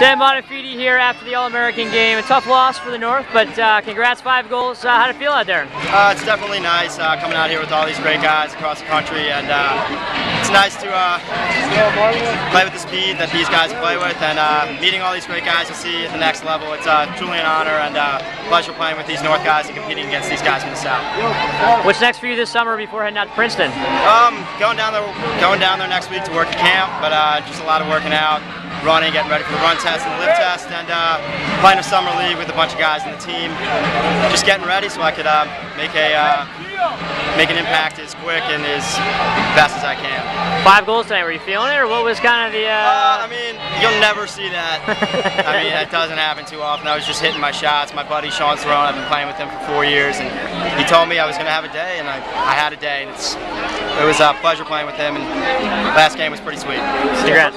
Sam Bonafede here after the All-American game. A tough loss for the North, but uh, congrats, five goals. Uh, how'd it feel out there? Uh, it's definitely nice uh, coming out here with all these great guys across the country, and uh, it's nice to uh, play with the speed that these guys play with, and meeting all these great guys to see at the next level. It's truly an honor and pleasure playing with these North guys and competing against these guys from the South. What's next for you this summer before heading out to Princeton? Um, going down there, going down there next week to work at camp, but just a lot of working out running, getting ready for the run test and the lift test, and uh, playing a summer league with a bunch of guys in the team. Just getting ready so I could uh, make a uh, make an impact as quick and as fast as I can. Five goals tonight. Were you feeling it, or what was kind of the? Uh, uh... I mean, you'll never see that. I mean, that doesn't happen too often. I was just hitting my shots. My buddy Sean Throne, I've been playing with him for four years, and he told me I was going to have a day, and I, I had a day, and it's it was a pleasure playing with him. And last game was pretty sweet. Congrats.